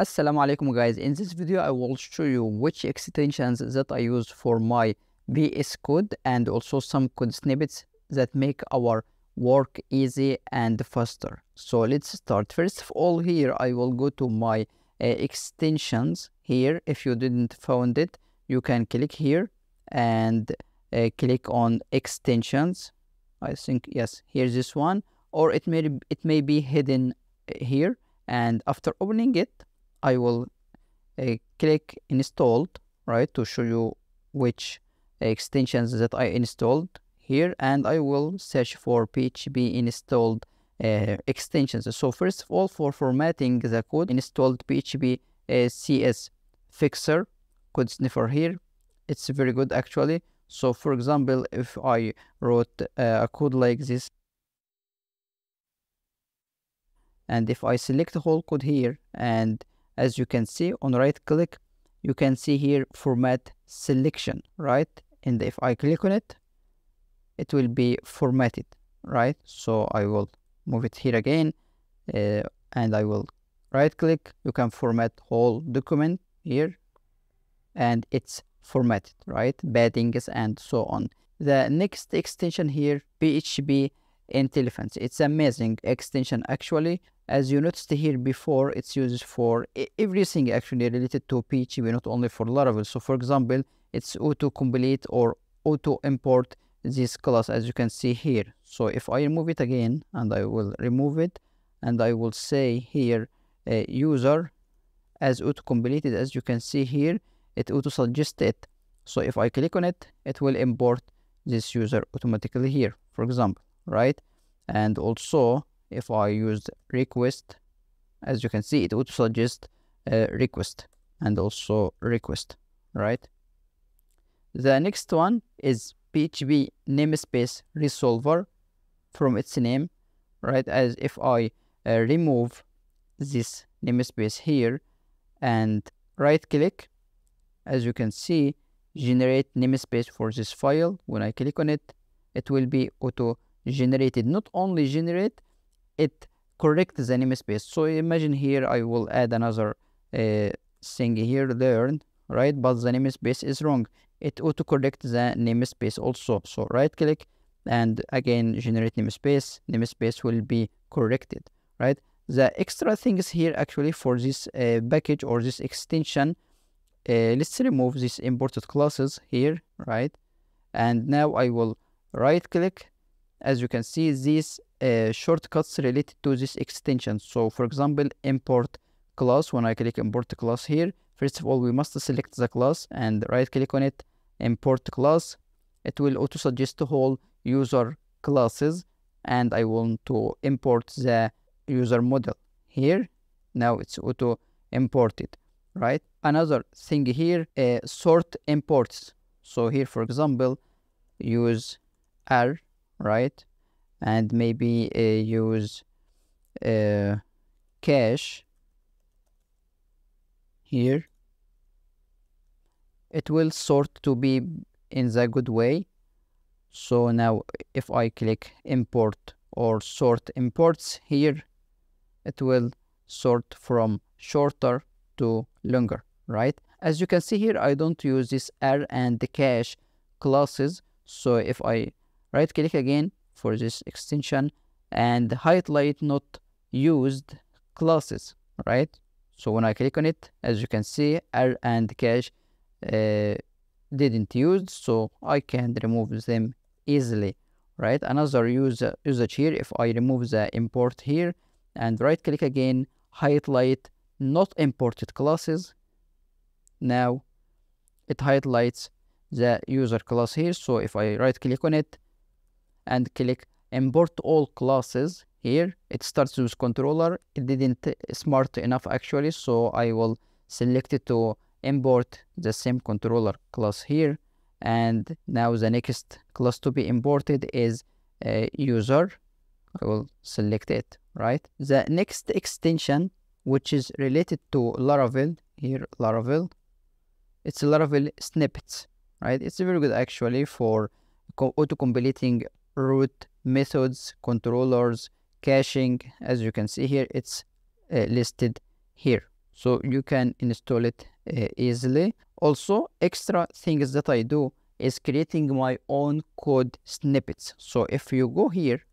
Assalamu alaikum guys. In this video I will show you which extensions that I use for my VS Code and also some code snippets that make our work easy and faster. So let's start. First of all here I will go to my uh, extensions here. If you didn't found it you can click here and uh, click on extensions. I think yes here's this one. Or it may it may be hidden uh, here. And after opening it I will uh, click installed right to show you which extensions that I installed here and I will search for PHP installed uh, extensions. So first of all for formatting the code installed PHP uh, CS fixer code sniffer here. It's very good actually. So for example if I wrote uh, a code like this and if I select the whole code here and as you can see on right click you can see here format selection right? And if I click on it it will be formatted right? So I will move it here again uh, and I will right click you can format whole document here and it's formatted right? Paddings and so on. The next extension here php Intelephense it's amazing extension actually as you noticed here before it's used for everything actually related to PHP not only for Laravel. So for example it's auto complete or auto import this class as you can see here. So if I remove it again and I will remove it and I will say here uh, user as auto completed as you can see here it auto suggest it so if I click on it it will import this user automatically here for example right? And also if I use request as you can see it would suggest request and also request right? The next one is PHP namespace resolver from its name right? As if I uh, remove this namespace here and right click as you can see generate namespace for this file. When I click on it it will be auto generated not only generate it corrects the namespace so imagine here i will add another uh, thing here learn right? But the namespace is wrong. It auto correct the namespace also. So right click and again generate namespace namespace will be corrected right? The extra things here actually for this uh, package or this extension uh, let's remove these imported classes here right? And now i will right click as you can see these uh, shortcuts related to this extension. So for example import class. When i click import class here first of all we must select the class and right click on it import class. It will auto suggest whole user classes and i want to import the user model here. Now it's auto imported right? Another thing here uh, sort imports. So here for example use r right? And maybe uh, use uh, cache here. It will sort to be in the good way. So now if I click import or sort imports here it will sort from shorter to longer right? As you can see here I don't use this R and the cache classes so if I right? Click again for this extension and highlight not used classes right? So when I click on it as you can see R and cache uh, didn't use so I can remove them easily right? Another user usage here if I remove the import here and right click again highlight not imported classes. Now it highlights the user class here so if I right click on it and click import all classes here. It starts with controller. It didn't smart enough actually so i will select it to import the same controller class here. And now the next class to be imported is user. I will select it right? The next extension which is related to laravel here laravel. It's a laravel snippets right? It's very good actually for auto completing route methods controllers caching. As you can see here it's uh, listed here. So you can install it uh, easily. Also extra things that i do is creating my own code snippets. So if you go here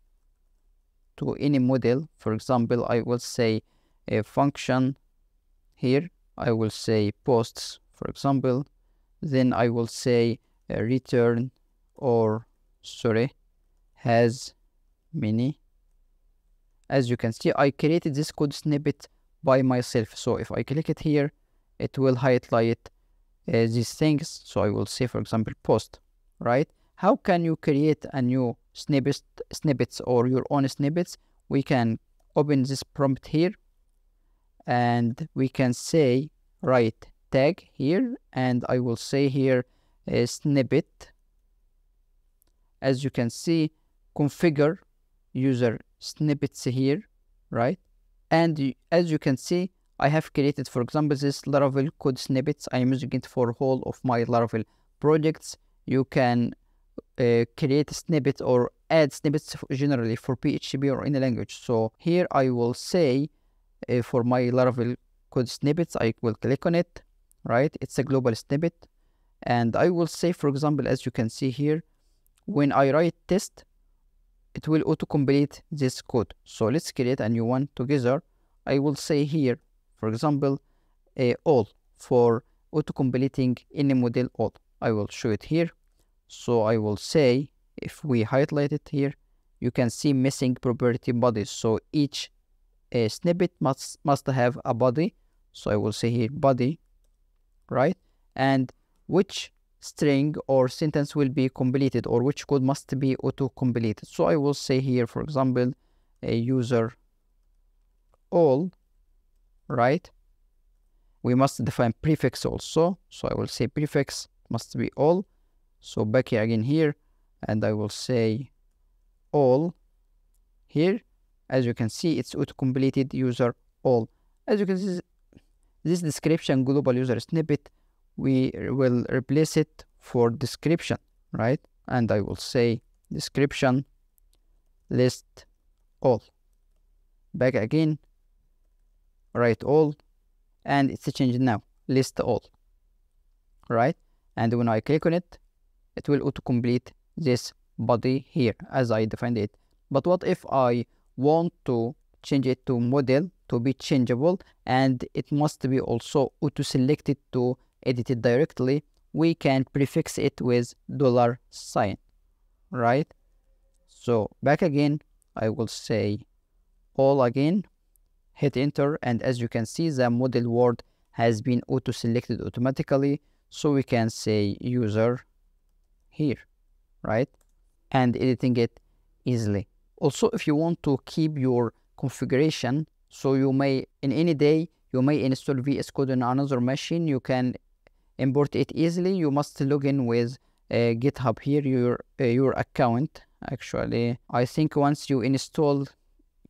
to any model for example i will say a function here i will say posts for example. Then i will say a return or sorry has many as you can see. I created this code snippet by myself. So if I click it here it will highlight uh, these things. So I will say for example post right? How can you create a new snippet snippets or your own snippets? We can open this prompt here and we can say write tag here. And I will say here a snippet. As you can see configure user snippets here right? And as you can see I have created for example this Laravel code snippets. I am using it for all of my Laravel projects. You can uh, create snippets or add snippets generally for PHP or any language. So here I will say uh, for my Laravel code snippets I will click on it right? It's a global snippet. And I will say for example as you can see here when I write test it will auto-complete this code. So let's create a new one together. I will say here, for example, a all for auto-completing any model all. I will show it here. So I will say, if we highlight it here, you can see missing property bodies. So each snippet must, must have a body. So I will say here body, right? And which string or sentence will be completed or which code must be auto completed so i will say here for example a user all right? We must define prefix also. So i will say prefix must be all. So back here again here and i will say all here. As you can see it's auto completed user all. As you can see this description global user snippet we will replace it for description, right? And I will say description list all. Back again, write all, and it's changed now, list all, right? And when I click on it, it will auto-complete this body here as I defined it. But what if I want to change it to model to be changeable and it must be also auto-selected to edit it directly, we can prefix it with dollar sign, right? So back again, I will say all again, hit enter, and as you can see, the model word has been auto-selected automatically, so we can say user here, right? And editing it easily. Also, if you want to keep your configuration, so you may, in any day, you may install VS Code on another machine, you can import it easily. You must log in with uh, github. Here your uh, your account actually. I think once you install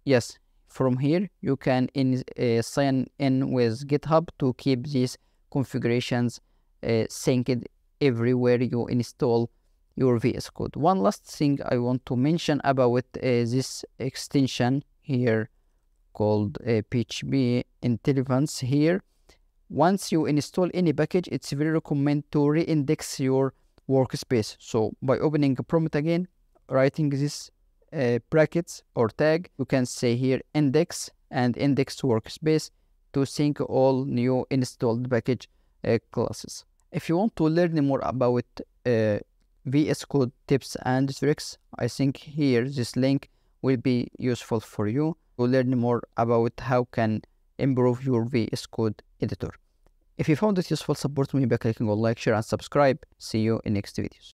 yes from here you can in, uh, sign in with github to keep these configurations uh, synced everywhere you install your vs code. One last thing i want to mention about uh, this extension here called uh, php intelephense here once you install any package, it's very recommend to re-index your workspace. So by opening a prompt again, writing this uh, brackets or tag, you can say here index and index workspace to sync all new installed package uh, classes. If you want to learn more about uh, VS Code tips and tricks, I think here this link will be useful for you to learn more about how can improve your VS Code editor. If you found this useful, support me by clicking on like, share and subscribe. See you in next videos.